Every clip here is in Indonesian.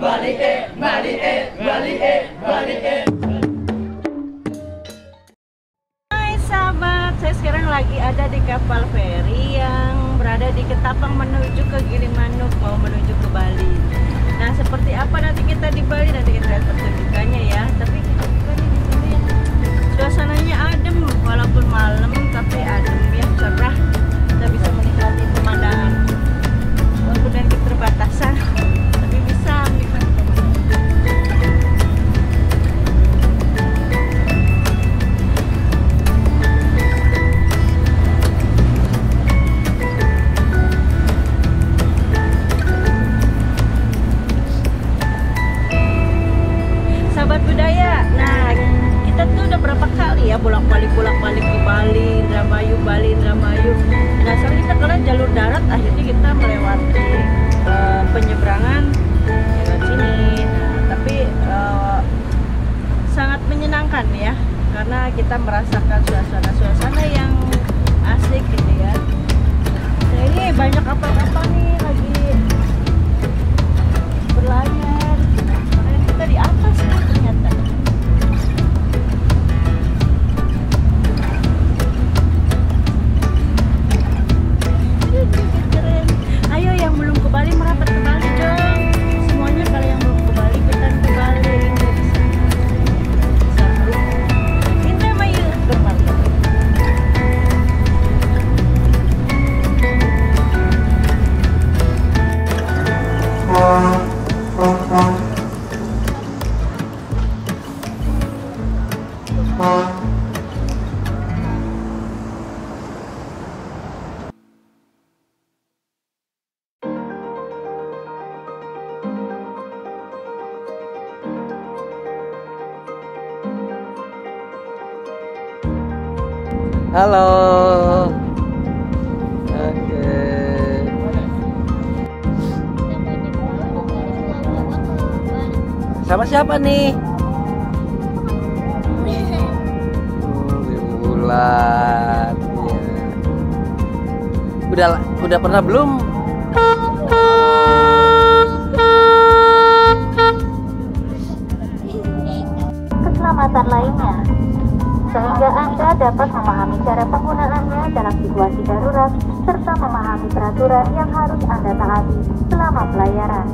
Hai sahabat, saya sekarang lagi ada di kapal feri yang berada di Ketapang menuju ke Gilimanuk mau menuju ke Bali. Nah seperti apa nanti kita di Bali nanti kita lihat pertunjukannya ya. Tapi ya bolak-balik bolak-balik ke Bali, Indramayu, Bali, Indramayu. Nah, sekarang kita ke jalur darat, akhirnya kita melewati eh, penyeberangan lewat sini. Nah, tapi eh, sangat menyenangkan ya, karena kita merasakan suasana-suasana yang asik gitu ya. Nah, ini banyak kapal-kapal nih Halo. Sama siapa nih? Bulan. Iya. Udah udah pernah belum? keselamatan lainnya, sehingga Anda dapat memahami cara penggunaannya dalam situasi darurat serta memahami peraturan yang harus Anda taati selama pelayaran.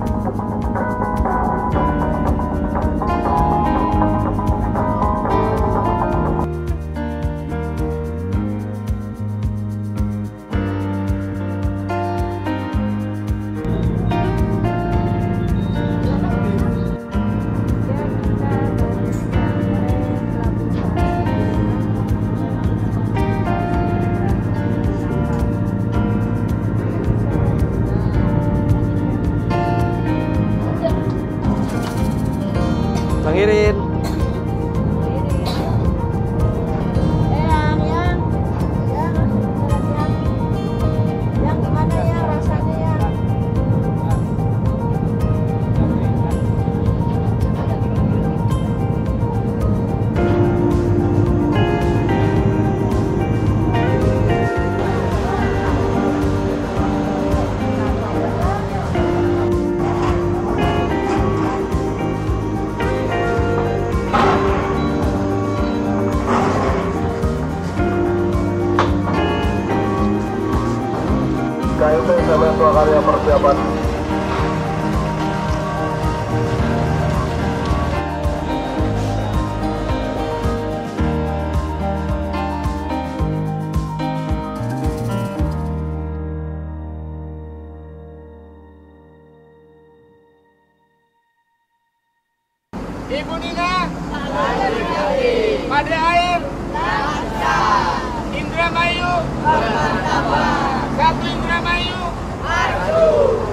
Bang KMP Semen Prakarya Persiapan. Ibu Nina. Pada air Indramayu Satu Indramayu